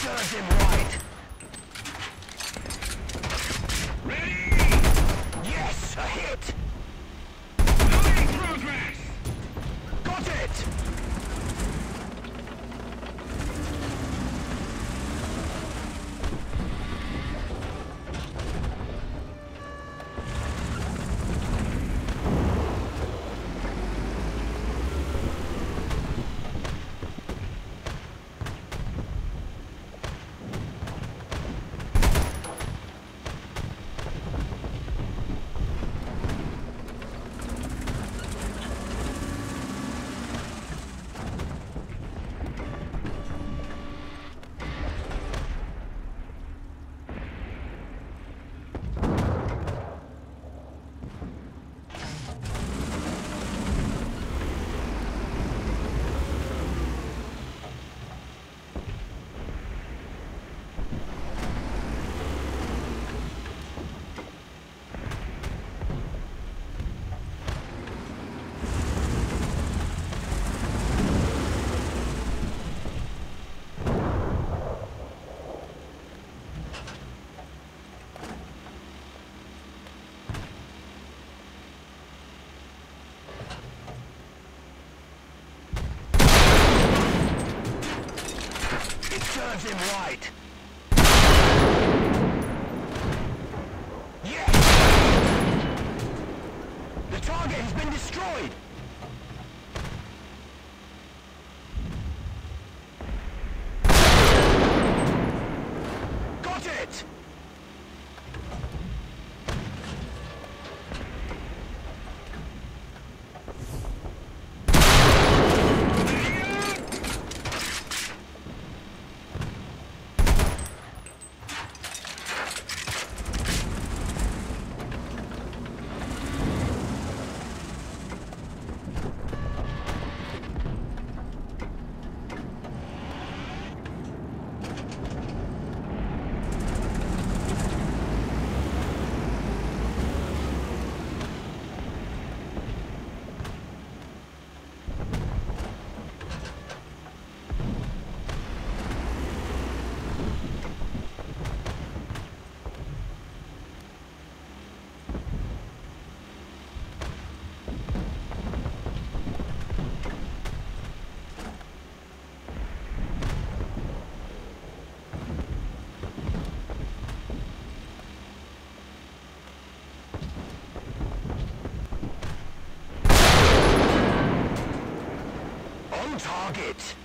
serves him right. Ready? Yes, a hit. Serves him right. Yes! The target has been destroyed! Target!